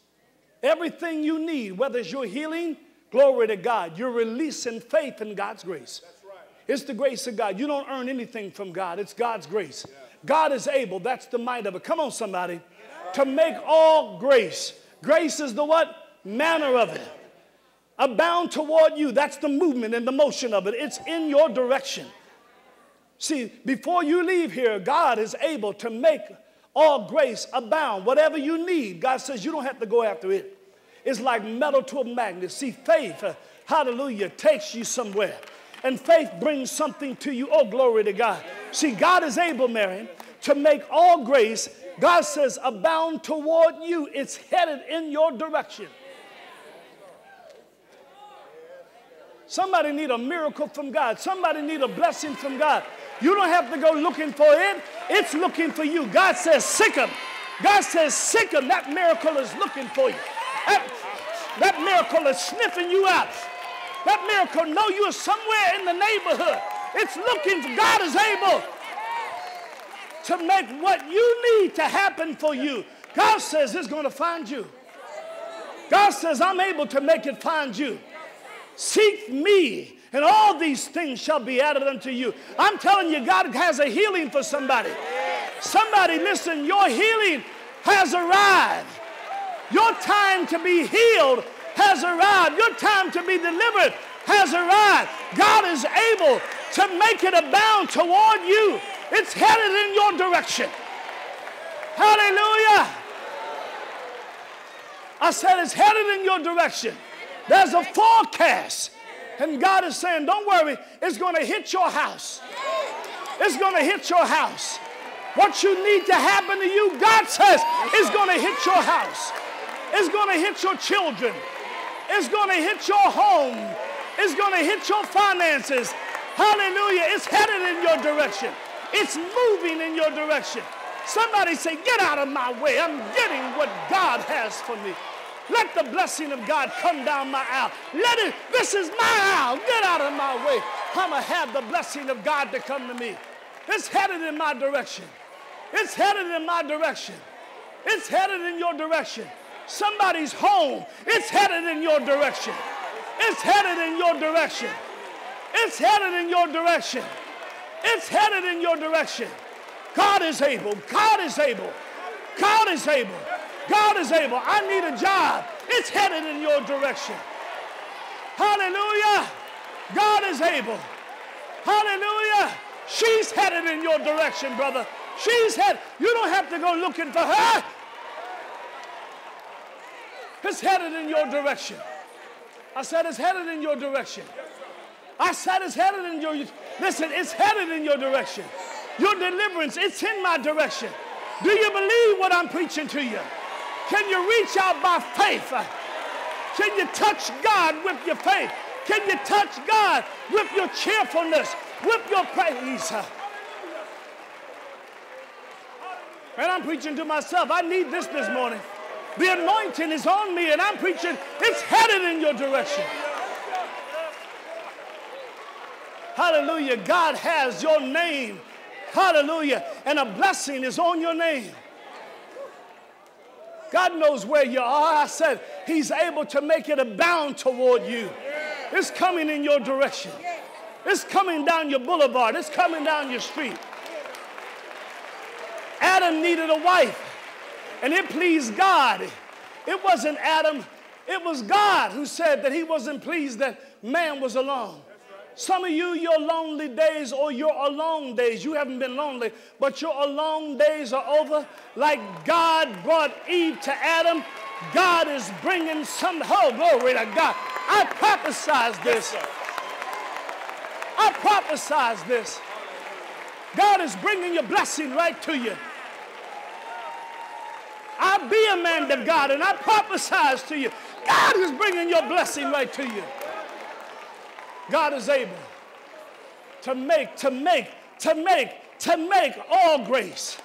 Everything you need, whether it's your healing, glory to God, you're releasing faith in God's grace. Right. It's the grace of God. You don't earn anything from God, it's God's grace. God is able, that's the might of it. Come on, somebody, to make all grace. Grace is the what? Manner of it abound toward you. That's the movement and the motion of it. It's in your direction. See, before you leave here, God is able to make all grace abound. Whatever you need, God says you don't have to go after it. It's like metal to a magnet. See, faith, uh, hallelujah, takes you somewhere. And faith brings something to you. Oh, glory to God. See, God is able, Mary, to make all grace, God says, abound toward you. It's headed in your direction. Somebody need a miracle from God. Somebody need a blessing from God. You don't have to go looking for it. It's looking for you. God says, sic him. God says, sic him. That miracle is looking for you. That, that miracle is sniffing you out. That miracle know you are somewhere in the neighborhood. It's looking for God is able to make what you need to happen for you. God says it's going to find you. God says, I'm able to make it find you. Seek me, and all these things shall be added unto you. I'm telling you, God has a healing for somebody. Somebody, listen, your healing has arrived. Your time to be healed has arrived. Your time to be delivered has arrived. God is able to make it abound toward you. It's headed in your direction. Hallelujah. I said it's headed in your direction. There's a forecast. And God is saying, don't worry, it's going to hit your house. It's going to hit your house. What you need to happen to you, God says, is going to hit your house. It's going to hit your children. It's going to hit your home. It's going to hit your finances. Hallelujah. It's headed in your direction. It's moving in your direction. Somebody say, Get out of my way. I'm getting what God has for me. Let the blessing of God come down my aisle. Let it, this is my aisle. Get out of my way. I'm going to have the blessing of God to come to me. It's headed in my direction. It's headed in my direction. It's headed in your direction. Somebody's home. It's headed in your direction. It's headed in your direction. It's headed in your direction. It's headed in your direction. God is able. God is able. God is able. God is able. I need a job. It's headed in your direction. Hallelujah. God is able. Hallelujah. She's headed in your direction, brother. She's headed. You don't have to go looking for her. It's headed in your direction. I said it's headed in your direction. I said it's headed in your listen, it's headed in your direction. Your deliverance, it's in my direction. Do you believe what I'm preaching to you? Can you reach out by faith? Can you touch God with your faith? Can you touch God with your cheerfulness, with your praise? And I'm preaching to myself. I need this this morning. The anointing is on me, and I'm preaching, it's headed in your direction. Hallelujah. God has your name. Hallelujah. And a blessing is on your name. God knows where you are. I said, He's able to make it abound toward you. It's coming in your direction, it's coming down your boulevard, it's coming down your street. Adam needed a wife, and it pleased God. It wasn't Adam, it was God who said that he wasn't pleased that man was alone. Some of you, your lonely days or your alone days, you haven't been lonely, but your alone days are over. Like God brought Eve to Adam, God is bringing some, oh, glory to God. I prophesize this. I prophesize this. God is bringing your blessing right to you. I be a man of God and I prophesize to you. God is bringing your blessing right to you. God is able to make, to make, to make, to make all grace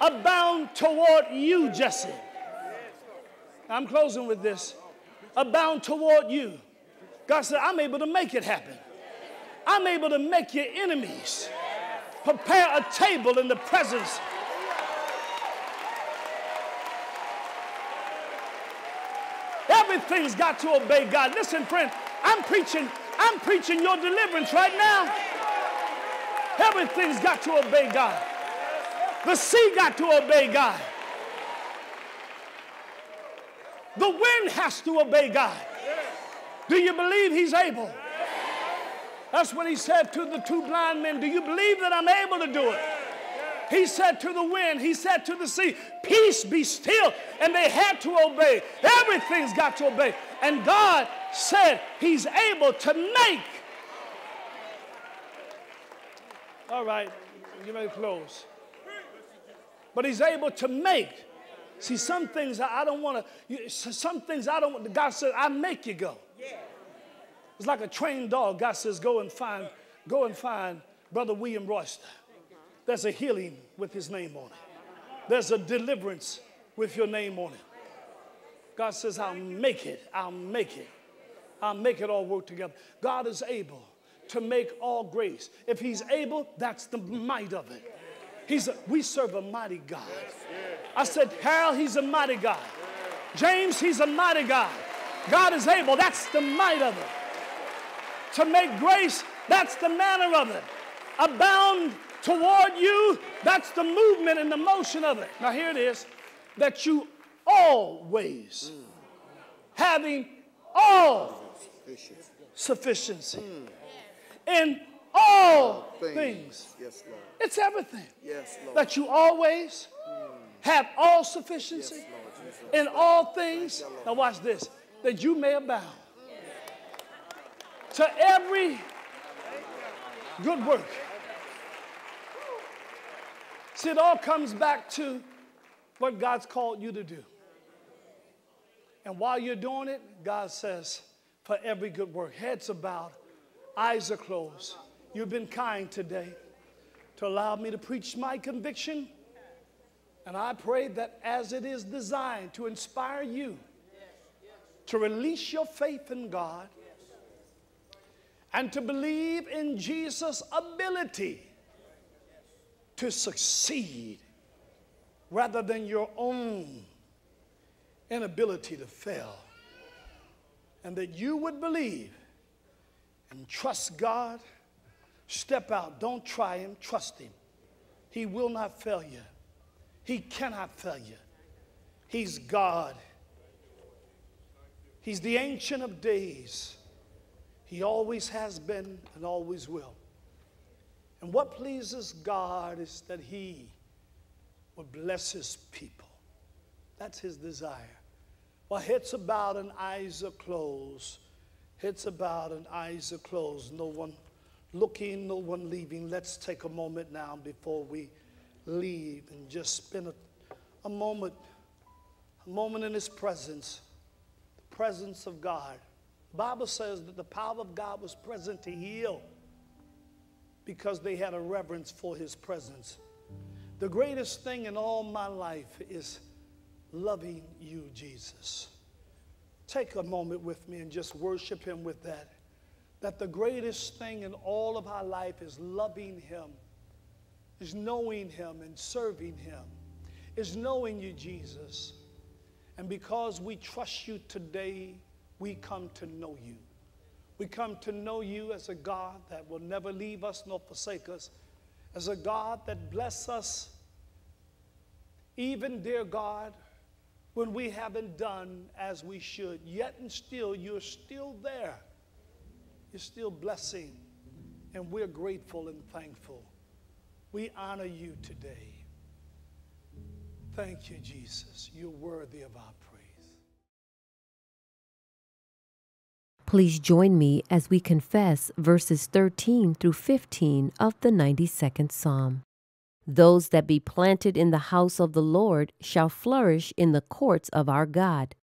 abound toward you, Jesse. I'm closing with this. Abound toward you. God said, I'm able to make it happen. I'm able to make your enemies prepare a table in the presence. Everything's got to obey God. Listen, friend, I'm preaching I'm preaching your deliverance right now. Everything's got to obey God. The sea got to obey God. The wind has to obey God. Do you believe He's able? That's what He said to the two blind men. Do you believe that I'm able to do it? He said to the wind, He said to the sea, Peace be still. And they had to obey. Everything's got to obey. And God said He's able to make. All right, you may close. But He's able to make. See, some things I don't want to, some things I don't want, God said, I make you go. It's like a trained dog. God says, go and find, go and find Brother William Royster. There's a healing with his name on it. There's a deliverance with your name on it. God says, I'll make it. I'll make it. I'll make it all work together. God is able to make all grace. If He's able, that's the might of it. He's a, we serve a mighty God. I said, Harold, He's a mighty God. James, He's a mighty God. God is able, that's the might of it. To make grace, that's the manner of it. Abound toward you, that's the movement and the motion of it. Now, here it is that you always having all sufficiency in all things. Yes, Lord. It's everything. Yes, Lord. That you always have all sufficiency Yes, Lord in all things. Now, watch this that you may abound to every good work. See, it all comes back to what God's called you to do. And while you're doing it, God says, for every good work, heads bowed, eyes are closed. You've been kind today to allow me to preach my conviction. And I pray that as it is designed to inspire you to release your faith in God and to believe in Jesus' ability to succeed rather than your own inability to fail. And that you would believe and trust God. Step out. Don't try Him. Trust Him. He will not fail you. He cannot fail you. He's God. He's the Ancient of Days. He always has been and always will. And what pleases God is that He would bless His people. That's His desire. While heads are bowed and eyes are closed, heads are bowed and eyes are closed, no one looking, no one leaving. Let's take a moment now before we leave and just spend a, a moment, a moment in His presence, the presence of God. The Bible says that the power of God was present to heal because they had a reverence for his presence. The greatest thing in all my life is loving you, Jesus. Take a moment with me and just worship Him with that. That the greatest thing in all of our life is loving Him, is knowing Him and serving Him, is knowing you, Jesus. And because we trust you today, we come to know you. We come to know you as a God that will never leave us nor forsake us, as a God that bless us, even, dear God, when we haven't done as we should. Yet and still, you're still there. You're still blessing, and we're grateful and thankful. We honor you today. Thank you, Jesus. You're worthy of our Please join me as we confess verses 13 through 15 of the 92nd Psalm. Those that be planted in the house of the Lord shall flourish in the courts of our God.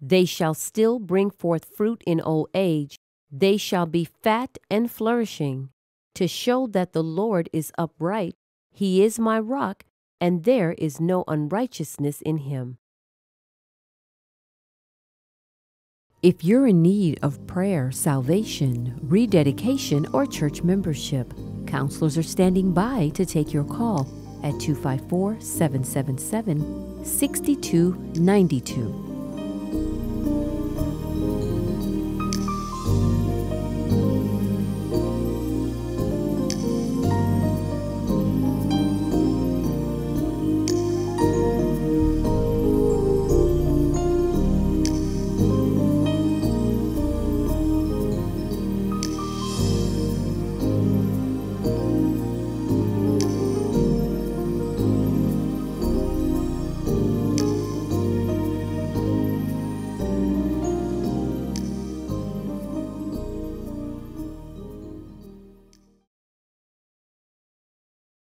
They shall still bring forth fruit in old age. They shall be fat and flourishing, to show that the Lord is upright. He is my rock, and there is no unrighteousness in him. If you're in need of prayer, salvation, rededication, or church membership, counselors are standing by to take your call at 254 777 6292.